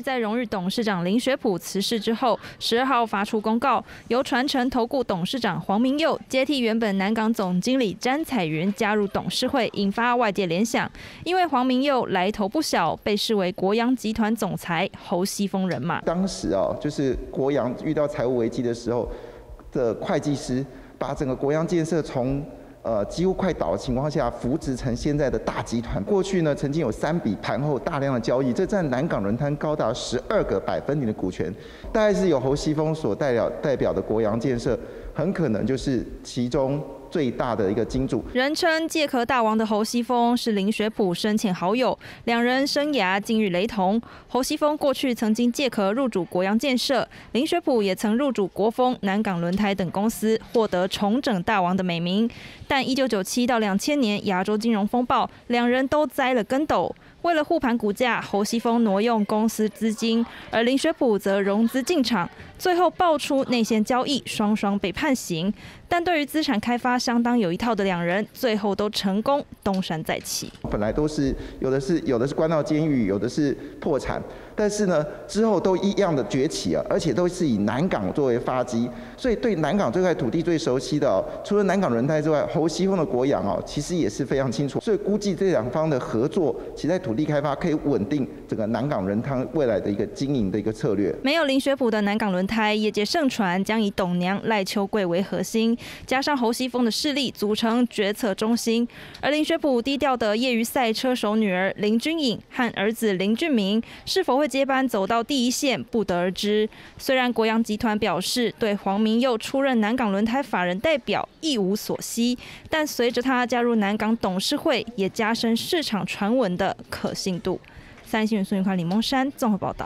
在荣誉董事长林学普辞世之后，十二号发出公告，由传承投顾董事长黄明佑接替原本南港总经理詹彩云加入董事会，引发外界联想。因为黄明佑来头不小，被视为国阳集团总裁侯西峰人马。当时啊，就是国阳遇到财务危机的时候的会计师，把整个国阳建设从呃，几乎快倒的情况下，扶植成现在的大集团。过去呢，曾经有三笔盘后大量的交易，这占南港轮胎高达十二个百分点的股权，大概是由侯西峰所代表代表的国阳建设，很可能就是其中。最大的一个金主，人称借壳大王的侯西峰是林学普生前好友，两人生涯境遇雷同。侯西峰过去曾经借壳入主国阳建设，林学普也曾入主国风、南港轮胎等公司，获得重整大王的美名。但一九九七到两千年亚洲金融风暴，两人都栽了跟斗。为了护盘股价，侯西峰挪用公司资金，而林学普则融资进场，最后爆出内线交易，双双被判刑。但对于资产开发相当有一套的两人，最后都成功东山再起。本来都是有的是有的是关到监狱，有的是破产，但是呢之后都一样的崛起啊，而且都是以南港作为发基，所以对南港这块土地最熟悉的，哦除了南港轮胎之外，侯西峰的国阳哦，其实也是非常清楚。所以估计这两方的合作，其在土力开发可以稳定整个南港轮胎未来的一个经营的一个策略。没有林学普的南港轮胎，业界盛传将以董娘赖秋桂为核心，加上侯西峰的势力，组成决策中心。而林学普低调的业余赛车手女儿林君颖和儿子林俊明，是否会接班走到第一线，不得而知。虽然国阳集团表示对黄明佑出任南港轮胎法人代表一无所悉，但随着他加入南港董事会，也加深市场传闻的可可信度。三新闻孙云宽、李梦山综合报道。